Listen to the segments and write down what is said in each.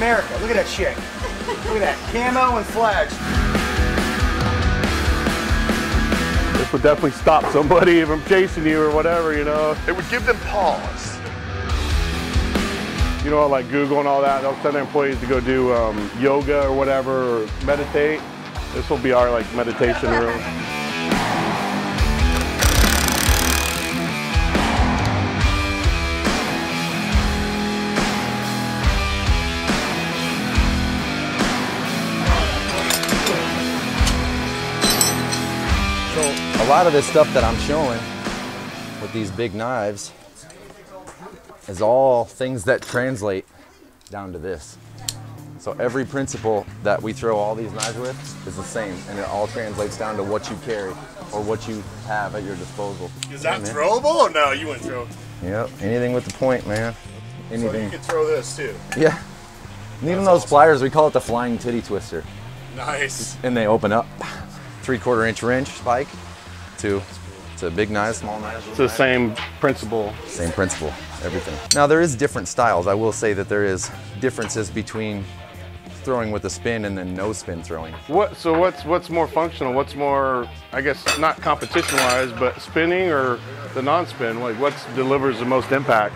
America. Look at that shit. Look at that. Camo and flags. This would definitely stop somebody from chasing you or whatever, you know. It would give them pause. You know, like Google and all that, they'll send their employees to go do um, yoga or whatever, or meditate. This will be our like meditation room. lot of this stuff that I'm showing with these big knives is all things that translate down to this. So every principle that we throw all these knives with is the same, and it all translates down to what you carry or what you have at your disposal. Is that Yeah, throwable or no? You wouldn't throw. Yep, anything with the point, man. Anything. So you could throw this too. Yeah. And even those pliers, we call it the flying titty twister. Nice. and they open up three quarter inch wrench spike to to big knives, small knives. It's the same principle. Same principle, everything. Now there is different styles. I will say that there is differences between throwing with a spin and then no spin throwing. What? So what's what's more functional? What's more, I guess, not competition-wise, but spinning or the non-spin? Like, what delivers the most impact?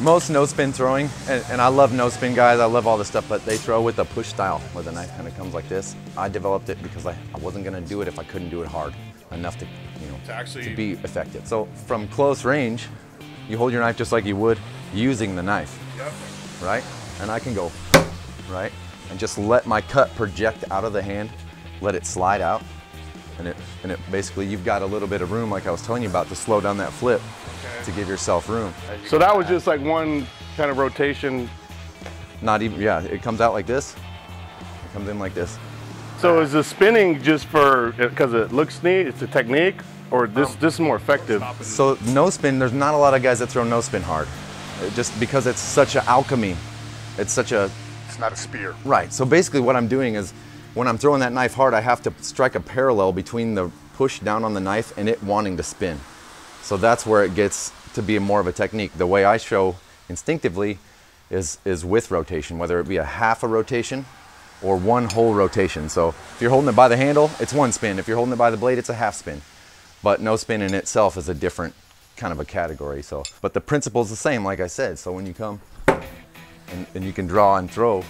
Most no spin throwing, and, and I love no spin guys, I love all this stuff, but they throw with a push style where the knife kind of comes like this. I developed it because I, I wasn't gonna do it if I couldn't do it hard enough to, you know, To actually- to be effective. So from close range, you hold your knife just like you would using the knife, Yep. right? And I can go, right? And just let my cut project out of the hand, let it slide out. And it, and it basically, you've got a little bit of room, like I was telling you about, to slow down that flip to give yourself room. So that was just like one kind of rotation. Not even, yeah, it comes out like this. It comes in like this. So is the spinning just for uh, because it looks neat? It's a technique, or this um, this is more effective? So no spin, there's not a lot of guys that throw no spin hard. It just because it's such an alchemy. It's such a, It's not a spear. right. So basically what I'm doing is when I'm throwing that knife hard, I have to strike a parallel between the push down on the knife and it wanting to spin. So that's where it gets to be more of a technique. The way I show instinctively is, is with rotation, whether it be a half a rotation or one whole rotation. So if you're holding it by the handle, it's one spin. If you're holding it by the blade, it's a half spin. But no spin in itself is a different kind of a category. So, but the principle is the same, like I said. So when you come and, and you can draw and throw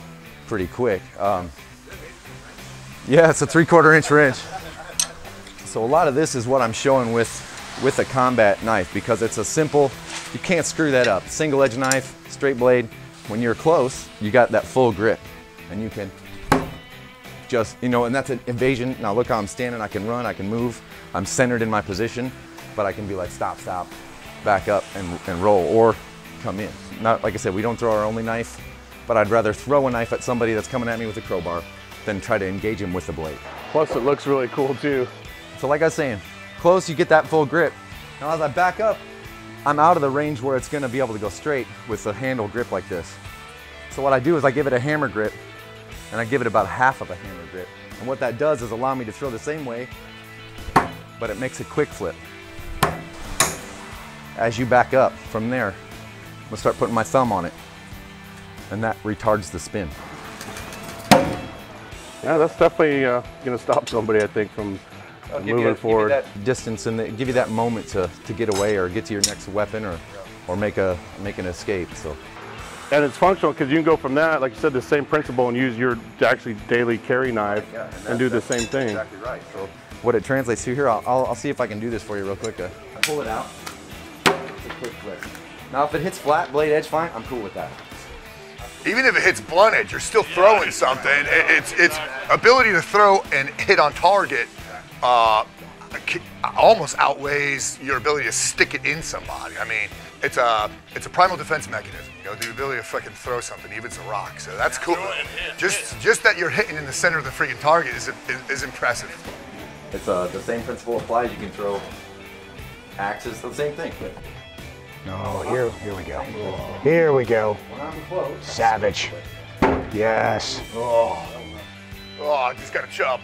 pretty quick. Um, yeah, it's a three quarter inch wrench. So a lot of this is what I'm showing with, with a combat knife because it's a simple, you can't screw that up. Single edge knife, straight blade. When you're close, you got that full grip and you can just, you know, and that's an invasion. Now look how I'm standing, I can run, I can move. I'm centered in my position, but I can be like stop, stop, back up and, and roll or come in. Not, like I said, we don't throw our only knife, but I'd rather throw a knife at somebody that's coming at me with a crowbar than try to engage him with the blade. Plus, it looks really cool too. So like I was saying, close, you get that full grip. Now as I back up, I'm out of the range where it's gonna be able to go straight with a handle grip like this. So what I do is I give it a hammer grip, and I give it about half of a hammer grip. And what that does is allow me to throw the same way, but it makes a quick flip. As you back up from there, I'm gonna start putting my thumb on it, and that retards the spin. Yeah, that's definitely uh, gonna stop somebody, I think, from moving forward. that distance and the, give you that moment to, to get away or get to your next weapon or, or make a make an escape. So And it's functional because you can go from that, like you said, the same principle and use your actually daily carry knife and, do the same thing. Exactly right. So what it translates to here, I'll, I'll, I'll see if I can do this for you real quick. Uh, I pull it out. It's a quick flip. Now if it hits flat blade edge, fine. I'm cool with that. Even if it hits blunt edge, you're still throwing something. It- It's it's ability to throw and hit on target. Uh, almost outweighs your ability to stick it in somebody. I mean, it's a it's a primal defense mechanism. You know, the ability to fucking throw something, even it's a rock. So that's cool. Just just that you're hitting in the center of the freaking target is is, is impressive. It's uh, the same principle applies. You can throw axes, the same thing. Oh, here, here we go. Here we go. When I'm close, Savage. Yes. Oh, oh, I just got a chub.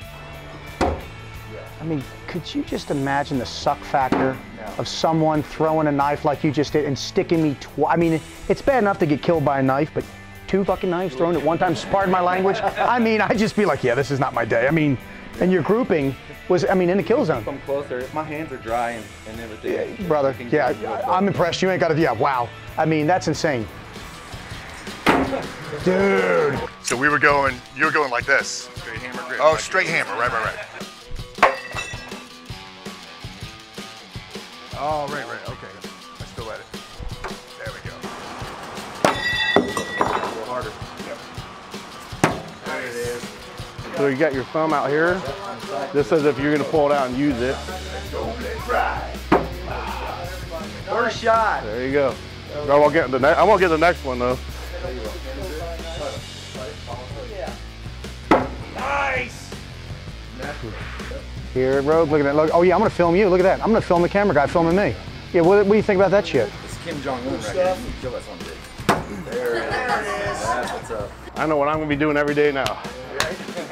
I mean, could you just imagine the suck factor of someone throwing a knife like you just did and sticking me twice? I mean, it's bad enough to get killed by a knife, but two fucking knives thrown at one time. Pardon my language. I mean, I'd just be like, yeah, this is not my day. I mean, and your grouping was, I mean, in the kill zone. Come closer. My hands are dry and, and everything. Brother, Looking yeah, I- I'm impressed. You ain't got to, yeah, wow. I mean, that's insane. Dude. So we were going, you were going like this. Straight hammer grip. Oh, straight hammer, right, right, right. Oh, right, right, okay. So you got your thumb out here. This is if you're gonna pull it out and use it. First shot. There you go. I won't get the ne- I won't get the next one though. Nice. Here at Rogue, look at that. Look, oh, yeah, I'm going to film you. Look at that. I'm going to film the camera guy filming me. Yeah, what, what do you think about that shit? It's Kim Jong Un right here. Kill us one day. There it is. That's what's up. I know what I'm gonna be doing every day now.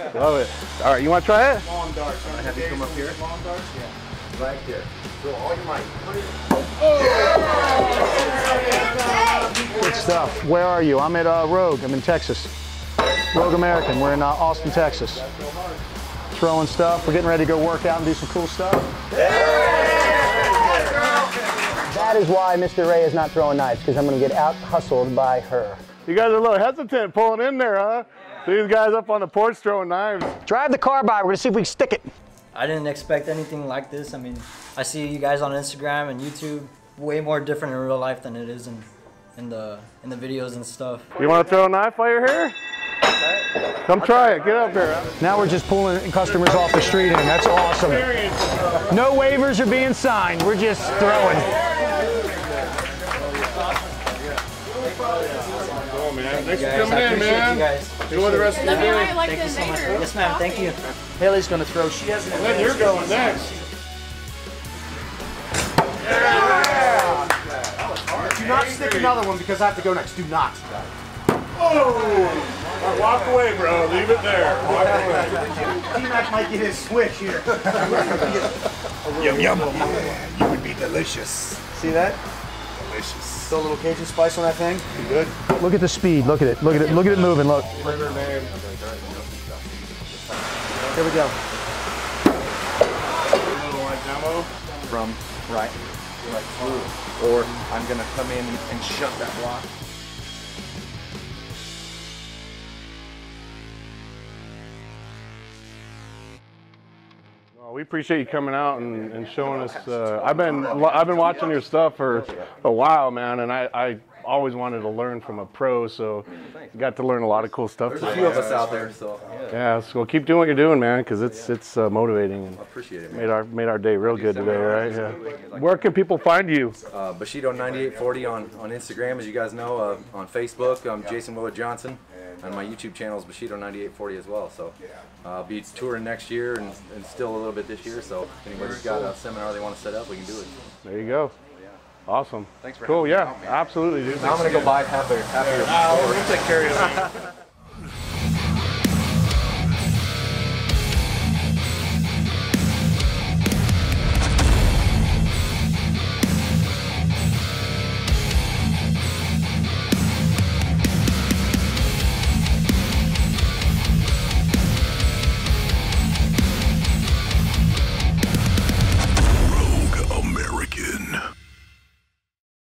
Love it. All right, you want to try it? I have you come up here. Long darts, yeah. Right here. Throw all your might. Good stuff. Where are you? I'm at uh, Rogue. I'm in Texas. Rogue American. We're in uh, Austin, Texas. Throwing stuff. We're getting ready to go work out and do some cool stuff. That is why Mr. Ray is not throwing knives, because I'm going to get out hustled by her. You guys are a little hesitant pulling in there, huh? These guys up on the porch throwing knives. Drive the car by. We're going to see if we can stick it. I didn't expect anything like this. I mean, I see you guys on Instagram and YouTube way more different in real life than it is in, in the in the videos and stuff. You want to throw a knife while you're here? Come try it. Get up here. Now we're just pulling customers off the street in. That's awesome. No waivers are being signed. We're just throwing. Oh man, thanks for Guys, coming I in, appreciate man. You guys. Enjoy the rest of your day. like Thank you the so much. Yes, ma'am. Thank you. Haley's gonna throw. She has an Then you're going next. Do not stick another one because I have to go next. Do not. Oh! Walk away, bro. Leave it there. Walk away. D-Mac might get his switch here. Yum, yum. You would be delicious. See that? Delicious. Throw a little Cajun spice on that thing. You good? Look at the speed. Look at it. Look at it. Look at it moving. Look. Here we go. From right, right through. Or I'm gonna come in and shut that block. Well, we appreciate you coming out and, and showing us. Uh, I've been I've been watching your stuff for a while, man, and I, I always wanted to learn from a pro, so got to learn a lot of cool stuff. There's a few of us out there, so yeah, so keep doing what you're doing, man, because it's it's uh, motivating and appreciate it, man. made our made our day real good today, right? Yeah. Where can people find you? Uh, Bushido 9840 on, on Instagram, as you guys know. Uh, on Facebook, I'm Jason Willard Johnson. And my YouTube channel is Bushido 9840 as well. So uh, I'll be touring next year and, and still a little bit this year. So if anybody's got a seminar they want to set up, we can do it. There you go. Awesome. Thanks for Cool. having me Yeah, out, absolutely, dude. Now I'm gonna go buy half of half of your store. We'll take care of you.